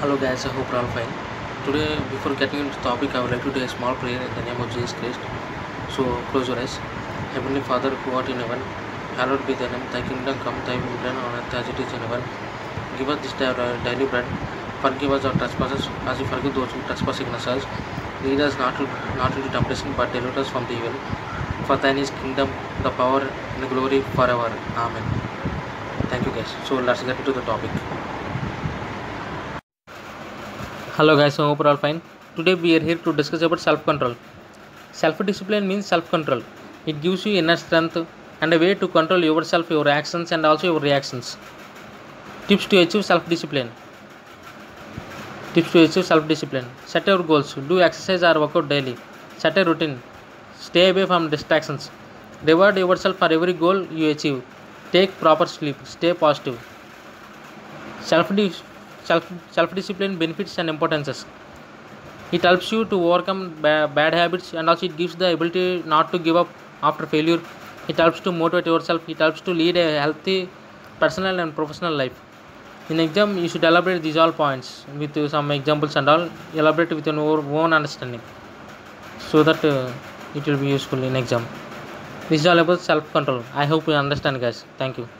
Hello guys, I hope you're all fine. Today, before getting into the topic, I would like to do a small prayer in the name of Jesus Christ. So close your eyes. Heavenly Father who art in heaven, hallowed be thy name. Thy kingdom come, thy will be done on earth as it is in heaven. Give us this day our daily bread. Forgive us our trespasses as we forgive those who trespass against us. Lead us not, not into temptation, but deliver us from the evil. For thine is kingdom, the power, and the glory forever. Amen. Thank you guys. So let's get into the topic. Hello guys, I hope you're all fine. Today we are here to discuss about self-control. Self-discipline means self-control. It gives you inner strength and a way to control yourself, your actions, and also your reactions. Tips to achieve self-discipline. Tips to achieve self-discipline. Set your goals. Do exercise or workout daily. Set a routine. Stay away from distractions. Reward yourself for every goal you achieve. Take proper sleep. Stay positive. Self self self discipline benefits and importances. It helps you to overcome ba- bad habits and also it gives the ability not to give up after failure. It helps to motivate yourself. It helps to lead a healthy personal and professional life. In exam you should elaborate these all points with uh, some examples and all. Elaborate with your own understanding so that uh, it will be useful in exam. This is all about self control i hope you understand guys. Thank you